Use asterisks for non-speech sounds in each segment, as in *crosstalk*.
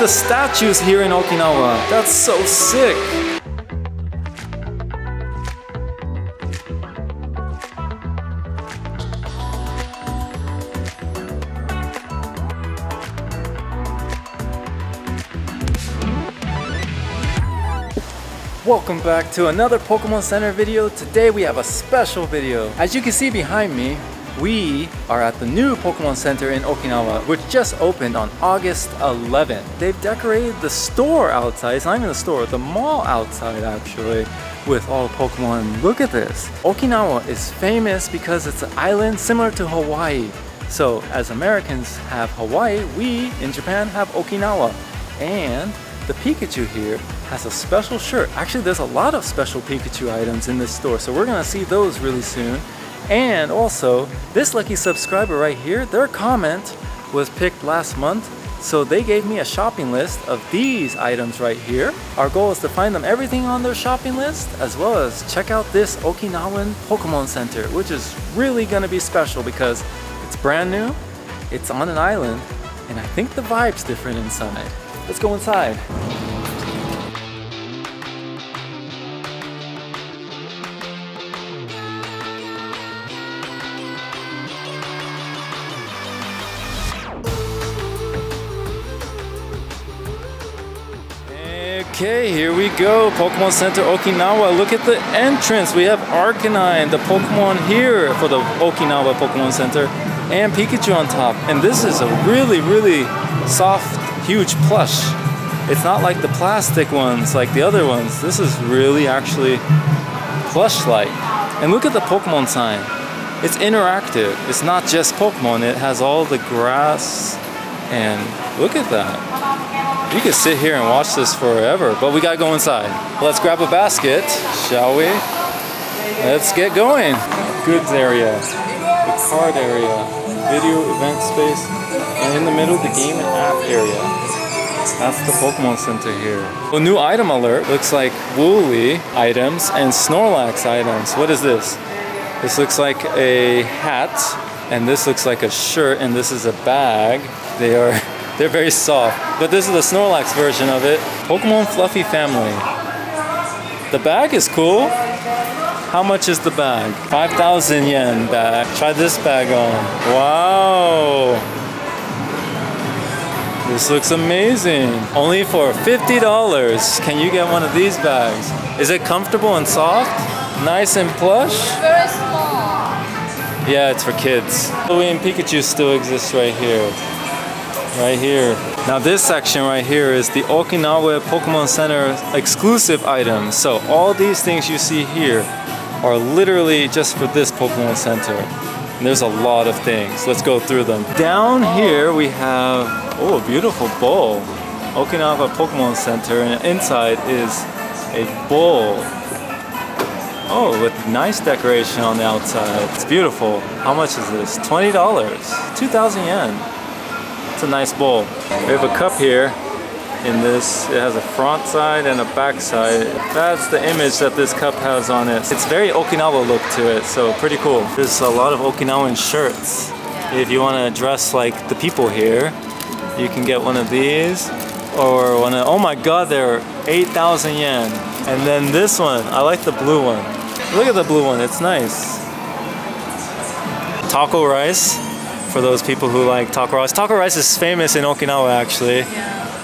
the statues here in Okinawa. That's so sick. Welcome back to another Pokemon Center video. Today we have a special video. As you can see behind me, we are at the new Pokemon Center in Okinawa, which just opened on August 11th. They've decorated the store outside, it's not even the store, the mall outside actually, with all the Pokemon. Look at this. Okinawa is famous because it's an island similar to Hawaii. So as Americans have Hawaii, we in Japan have Okinawa. And the Pikachu here has a special shirt. Actually, there's a lot of special Pikachu items in this store, so we're gonna see those really soon. And also, this lucky subscriber right here, their comment was picked last month, so they gave me a shopping list of these items right here. Our goal is to find them everything on their shopping list, as well as check out this Okinawan Pokemon Center, which is really gonna be special because it's brand new, it's on an island, and I think the vibe's different inside. Let's go inside. Okay, here we go. Pokemon Center Okinawa. Look at the entrance. We have Arcanine, the Pokemon here for the Okinawa Pokemon Center, and Pikachu on top. And this is a really, really soft, huge plush. It's not like the plastic ones, like the other ones. This is really actually plush-like. And look at the Pokemon sign. It's interactive. It's not just Pokemon. It has all the grass, and look at that. You could sit here and watch this forever, but we gotta go inside. Let's grab a basket, shall we? Let's get going. Goods area, the card area, video event space, and in the middle, the game and app area. That's the Pokemon Center here. A new item alert looks like Woolly items and Snorlax items. What is this? This looks like a hat, and this looks like a shirt, and this is a bag. They are *laughs* they're very soft. But this is the Snorlax version of it. Pokemon Fluffy Family. The bag is cool. How much is the bag? 5,000 yen bag. Try this bag on. Wow. This looks amazing. Only for $50 can you get one of these bags. Is it comfortable and soft? Nice and plush? Very small. Yeah, it's for kids. Halloween Pikachu still exists right here right here. Now this section right here is the Okinawa Pokemon Center exclusive item. So all these things you see here are literally just for this Pokemon Center. And there's a lot of things. Let's go through them. Down here we have, oh, a beautiful bowl. Okinawa Pokemon Center and inside is a bowl. Oh, with nice decoration on the outside. It's beautiful. How much is this? $20. 2,000 yen. It's a nice bowl. We have a cup here in this. It has a front side and a back side. That's the image that this cup has on it. It's very Okinawa look to it, so pretty cool. There's a lot of Okinawan shirts. If you want to dress like the people here, you can get one of these or one of, oh my god, they're 8,000 yen. And then this one, I like the blue one. Look at the blue one, it's nice. Taco rice for those people who like taco rice. Taco rice is famous in Okinawa actually.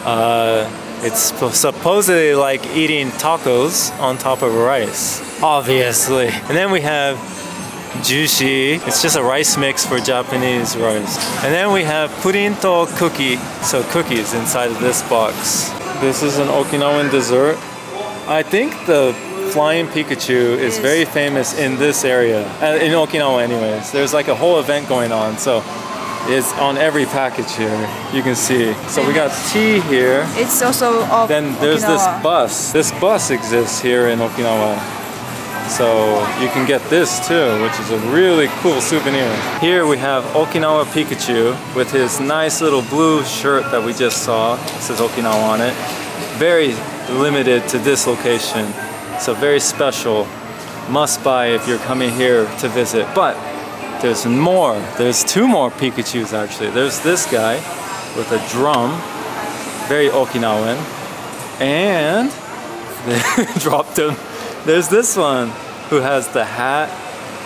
Uh, it's supposedly like eating tacos on top of rice, obviously. And then we have jushi. It's just a rice mix for Japanese rice. And then we have purinto cookie, so cookies inside of this box. This is an Okinawan dessert. I think the Flying Pikachu is very famous in this area, uh, in Okinawa anyways. There's like a whole event going on, so it's on every package here, you can see. So we got tea here. It's also of Then there's Okinawa. this bus. This bus exists here in Okinawa. So you can get this too, which is a really cool souvenir. Here we have Okinawa Pikachu with his nice little blue shirt that we just saw. It says Okinawa on it. Very limited to this location. So very special. Must buy if you're coming here to visit. But there's more. There's two more Pikachus actually. There's this guy with a drum. Very Okinawan. And *laughs* they dropped him. There's this one who has the hat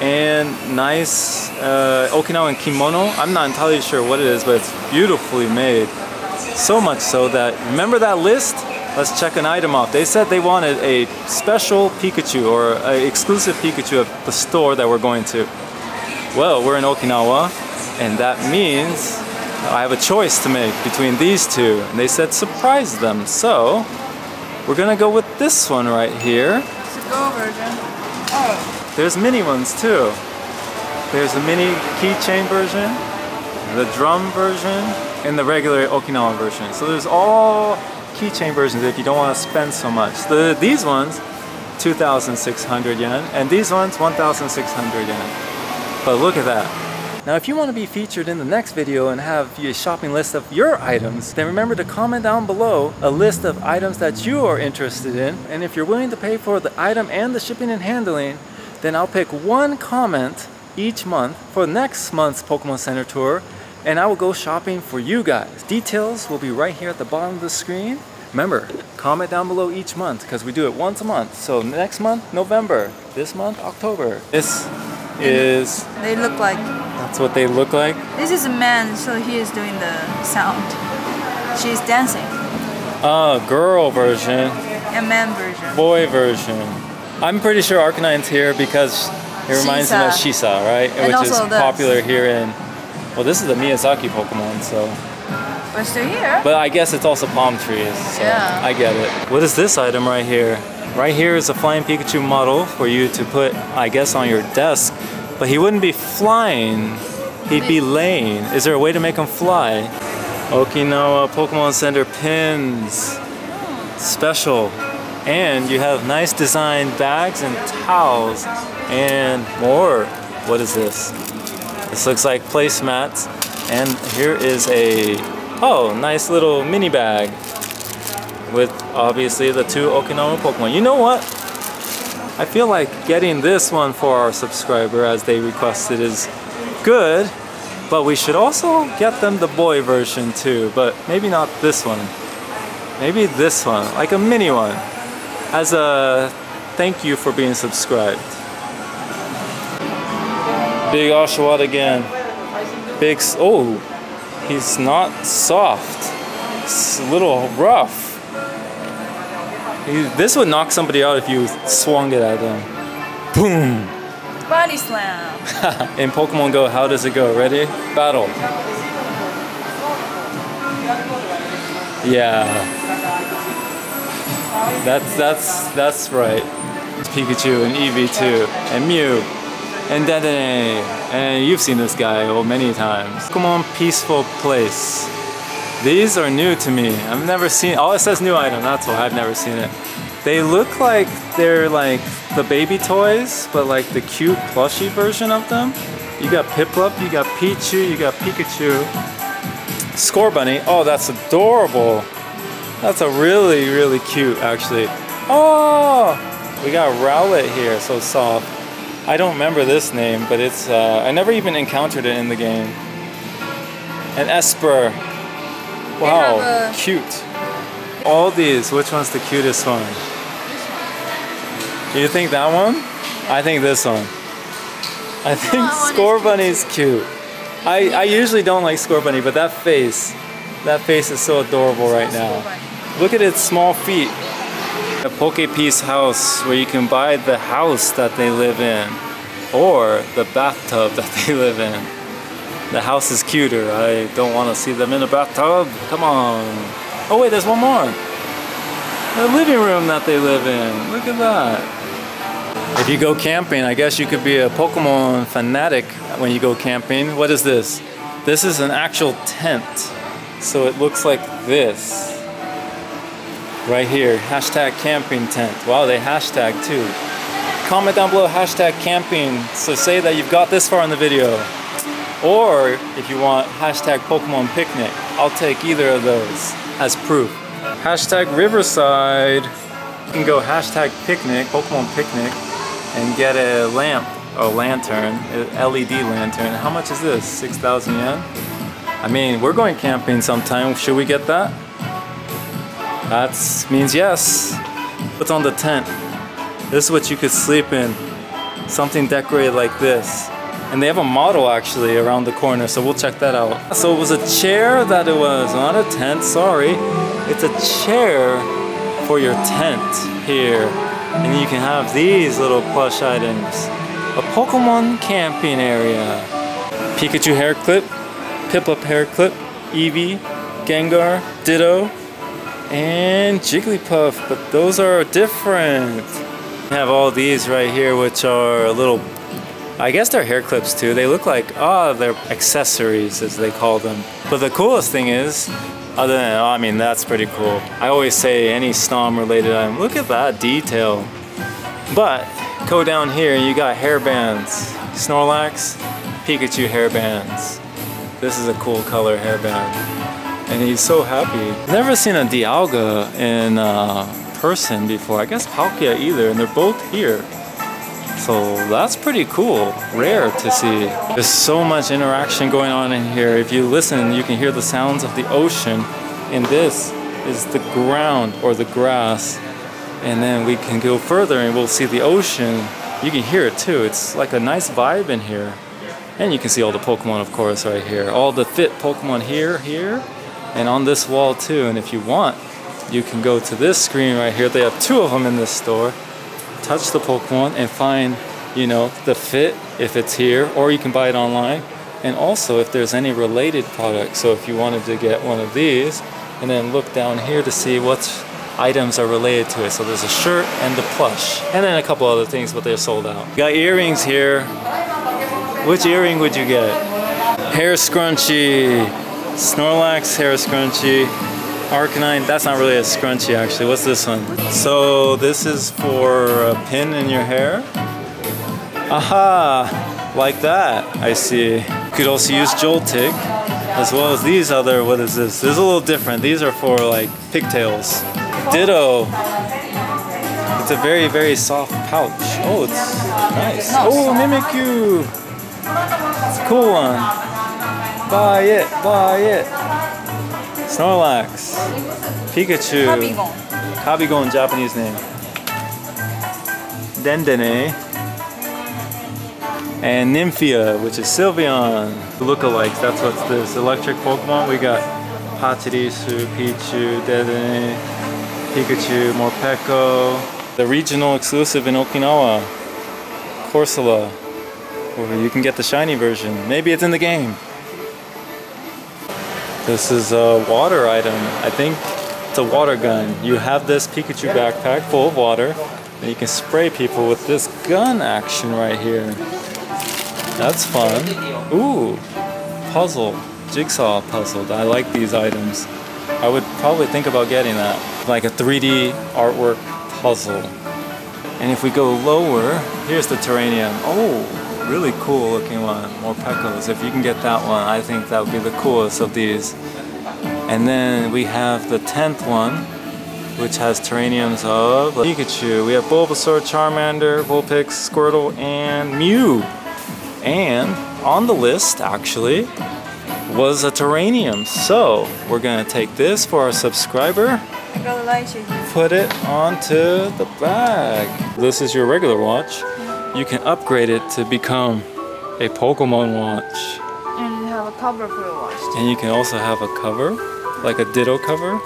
and nice uh, Okinawan kimono. I'm not entirely sure what it is, but it's beautifully made. So much so that, remember that list? Let's check an item off. They said they wanted a special Pikachu or an exclusive Pikachu at the store that we're going to. Well, we're in Okinawa, and that means I have a choice to make between these two. And they said surprise them. So, we're gonna go with this one right here. It's a Go version. Oh, There's mini ones too. There's a mini keychain version, the drum version, and the regular Okinawa version. So there's all keychain versions if you don't want to spend so much. The, these ones, 2,600 yen, and these ones, 1,600 yen. But look at that. Now if you want to be featured in the next video and have a shopping list of your items, then remember to comment down below a list of items that you are interested in. And if you're willing to pay for the item and the shipping and handling, then I'll pick one comment each month for next month's Pokemon Center tour and I will go shopping for you guys. Details will be right here at the bottom of the screen. Remember, comment down below each month because we do it once a month. So next month, November. This month, October. This is, they look like. that's what they look like. This is a man, so he is doing the sound. She's dancing. Ah, girl version, A man version. boy version. I'm pretty sure Arcanine's here because it reminds me of Shisa, right? And Which is popular here in, well, this is the Miyazaki Pokemon, so. But still here. But I guess it's also palm trees, so Yeah. I get it. What is this item right here? Right here is a flying Pikachu model for you to put, I guess, on your desk. But he wouldn't be flying, he'd be laying. Is there a way to make him fly? Okinawa Pokemon Center pins. Special. And you have nice designed bags and towels and more. What is this? This looks like placemats. And here is a, oh, nice little mini bag with obviously the two Okinawa Pokemon. You know what? I feel like getting this one for our subscriber as they requested is good, but we should also get them the boy version too, but maybe not this one. Maybe this one, like a mini one, as a thank you for being subscribed. Big Oshawott again. Big, oh, he's not soft. It's a little rough. He, this would knock somebody out if you swung it at them. Boom! Body slam. *laughs* In Pokemon Go, how does it go? Ready? Battle. Yeah. That's that's that's right. It's Pikachu and Eevee too, and Mew, and Dedenne, and uh, uh, you've seen this guy oh many times. Pokemon Peaceful Place. These are new to me. I've never seen. All it says new item. That's why I've never seen it. They look like they're like the baby toys, but like the cute plushy version of them. You got Piplup, you got Pichu, you got Pikachu. Scorbunny. Oh, that's adorable. That's a really, really cute, actually. Oh, we got Rowlet here, so soft. I don't remember this name, but it's, uh, I never even encountered it in the game. An Espurr. Wow, cute. All these, which one's the cutest one? Do you think that one? I think this one. I think is Score cute Bunny's cute. I, I usually don't like Scorbunny, but that face, that face is so adorable right now. Look at its small feet. A Poke Piece house where you can buy the house that they live in or the bathtub *laughs* that they live in. The house is cuter. I don't want to see them in a bathtub. Come on. Oh wait, there's one more. The living room that they live in. Look at that. If you go camping, I guess you could be a Pokemon fanatic when you go camping. What is this? This is an actual tent. So it looks like this. Right here, hashtag camping tent. Wow, they hashtag too. Comment down below hashtag camping. So say that you've got this far in the video. Or if you want hashtag Pokemon picnic, I'll take either of those as proof. Hashtag Riverside. You can go hashtag picnic, Pokemon picnic, and get a lamp or lantern, LED lantern. How much is this? 6,000 yen? I mean, we're going camping sometime. Should we get that? That means yes. What's on the tent? This is what you could sleep in. Something decorated like this. And they have a model actually around the corner, so we'll check that out. So it was a chair that it was, not a tent, sorry. It's a chair for your tent here. And you can have these little plush items. A Pokemon camping area. Pikachu hair clip, Piplup hair clip, Eevee, Gengar, Ditto, and Jigglypuff, but those are different. We have all these right here, which are a little, I guess they're hair clips too. They look like, oh, they're accessories as they call them. But the coolest thing is, other than, oh, I mean, that's pretty cool. I always say any Snom related item, look at that detail. But go down here, you got hair bands. Snorlax, Pikachu hair bands. This is a cool color hairband. And he's so happy. Never seen a Dialga in uh, person before. I guess Palkia either, and they're both here. So that's pretty cool. Rare to see. There's so much interaction going on in here. If you listen, you can hear the sounds of the ocean. And this is the ground or the grass. And then we can go further and we'll see the ocean. You can hear it too. It's like a nice vibe in here. And you can see all the Pokemon, of course, right here. All the fit Pokemon here, here, and on this wall too. And if you want, you can go to this screen right here. They have two of them in this store. Touch the Pokemon and find, you know, the fit if it's here, or you can buy it online. And also if there's any related products. So if you wanted to get one of these, and then look down here to see what items are related to it. So there's a shirt and the plush, and then a couple other things, but they're sold out. Got earrings here. Which earring would you get? Hair scrunchie. Snorlax hair scrunchie. Arcanine, that's not really a scrunchie actually. What's this one? So this is for a pin in your hair. Aha, like that, I see. You could also use Joltik, as well as these other, what is this? This is a little different. These are for like pigtails. Ditto. It's a very, very soft pouch. Oh, it's nice. Oh, Mimikyu. It's a cool one. Buy it, buy it. Snorlax. Pikachu. Kabigon. Kabigon, Japanese name. Dedenne. And Nymphia, which is Sylveon. Lookalikes, that's what's this. Electric Pokemon. We got Pachirisu, Pichu, Dedenne, Pikachu, Morpeko. The regional exclusive in Okinawa. Corsola. Or you can get the shiny version. Maybe it's in the game. This is a water item. I think it's a water gun. You have this Pikachu backpack full of water, and you can spray people with this gun action right here. That's fun. Ooh, puzzle, jigsaw puzzle. I like these items. I would probably think about getting that. Like a 3D artwork puzzle. And if we go lower, here's the Terrarium. Oh, really cool looking one. Morpekos. If you can get that one, I think that would be the coolest of these. And then we have the 10th one, which has Terrariums of Pikachu. We have Bulbasaur, Charmander, Vulpix, Squirtle, and Mew. And on the list, actually, was a Terrarium. So we're gonna take this for our subscriber, I got a light here. put it onto the bag. This is your regular watch. You can upgrade it to become a Pokemon watch. And you have a cover for your watch. too. And you can also have a cover, like a Ditto cover.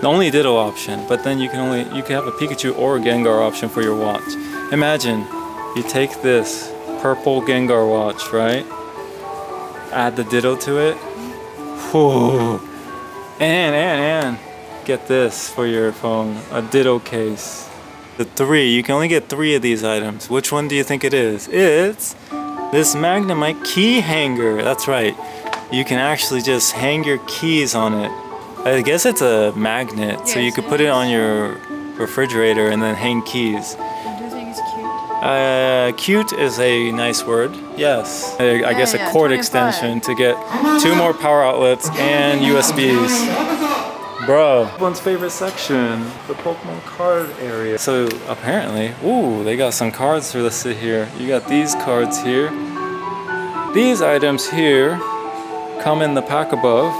The only Ditto option, but then you can only you can have a Pikachu or a Gengar option for your watch. Imagine you take this purple Gengar watch, right? Add the Ditto to it. And and and get this for your phone, a Ditto case. The three, you can only get three of these items. Which one do you think it is? It's this Magnemite key hanger. That's right. You can actually just hang your keys on it. I guess it's a magnet, so you could put it on your refrigerator and then hang keys. Do you think it's cute? Uh, cute is a nice word. Yes. I, I guess a yeah, cord 25. extension to get two more power outlets and USBs. Bro. One's favorite section, the Pokemon card area. So apparently, ooh, they got some cards for listed here. You got these cards here. These items here come in the pack above,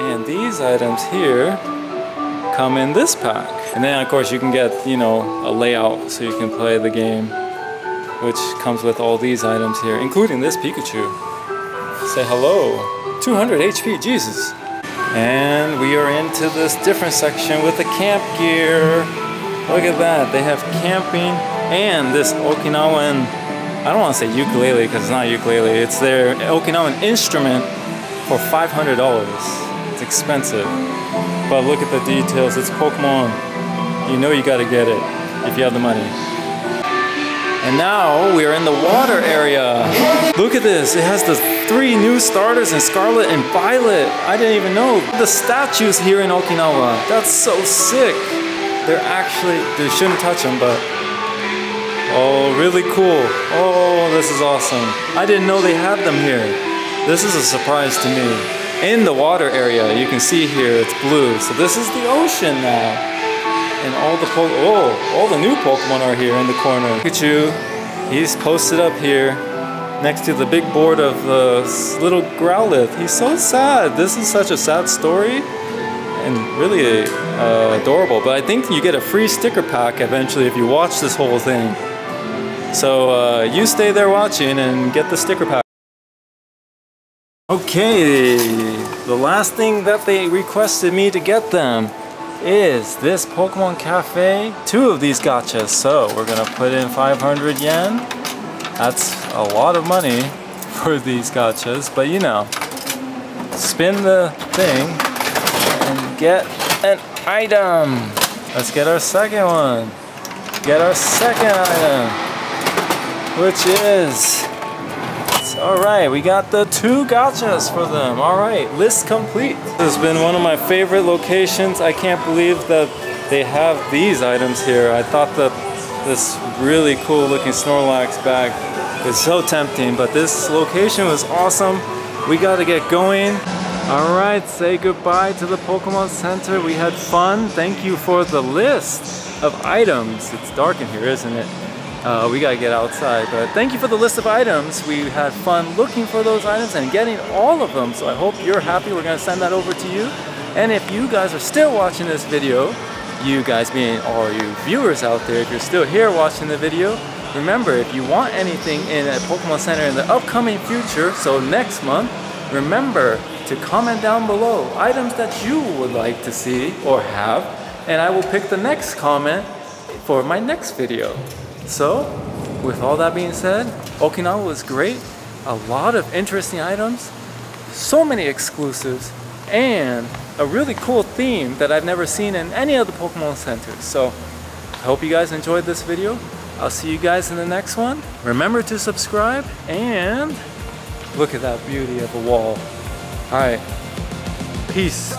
and these items here come in this pack. And then of course you can get, you know, a layout so you can play the game, which comes with all these items here, including this Pikachu. Say hello. 200 HP, Jesus. And we are into this different section with the camp gear. Look at that, they have camping and this Okinawan, I don't want to say ukulele because it's not ukulele, it's their Okinawan instrument for $500. It's expensive. But look at the details, it's Pokemon. You know you gotta get it if you have the money. And now we are in the water area. Look at this, it has the three new starters in Scarlet and Violet. I didn't even know. The statues here in Okinawa, that's so sick. They're actually, they shouldn't touch them, but oh, really cool. Oh, this is awesome. I didn't know they had them here. This is a surprise to me. In the water area, you can see here it's blue. So this is the ocean now. And all the po oh, all the new Pokemon are here in the corner. Pikachu, he's posted up here next to the big board of the little Growlithe. He's so sad. This is such a sad story and really uh, adorable. But I think you get a free sticker pack eventually if you watch this whole thing. So uh, you stay there watching and get the sticker pack. Okay, the last thing that they requested me to get them is this Pokemon Cafe. Two of these gotchas, So we're gonna put in 500 yen. That's a lot of money for these gotchas, but you know, spin the thing and get an item. Let's get our second one. Get our second item, which is all right, we got the two gotchas for them. All right, list complete. This has been one of my favorite locations. I can't believe that they have these items here. I thought that this really cool looking Snorlax bag is so tempting, but this location was awesome. We got to get going. All right, say goodbye to the Pokemon Center. We had fun. Thank you for the list of items. It's dark in here, isn't it? Uh, we gotta get outside, but thank you for the list of items. We had fun looking for those items and getting all of them, so I hope you're happy. We're gonna send that over to you. And if you guys are still watching this video, you guys being all you viewers out there, if you're still here watching the video, remember if you want anything in a Pokemon Center in the upcoming future, so next month, remember to comment down below items that you would like to see or have, and I will pick the next comment for my next video. So, with all that being said, Okinawa was great. A lot of interesting items, so many exclusives, and a really cool theme that I've never seen in any of the Pokemon centers. So, I hope you guys enjoyed this video. I'll see you guys in the next one. Remember to subscribe and look at that beauty of a wall. All right, peace.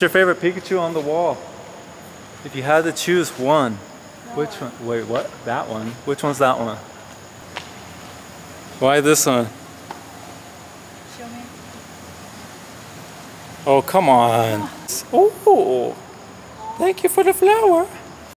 What's your favorite Pikachu on the wall? If you had to choose one, which one? Wait, what? That one? Which one's that one? Why this one? Show me. Oh, come on. Oh, thank you for the flower.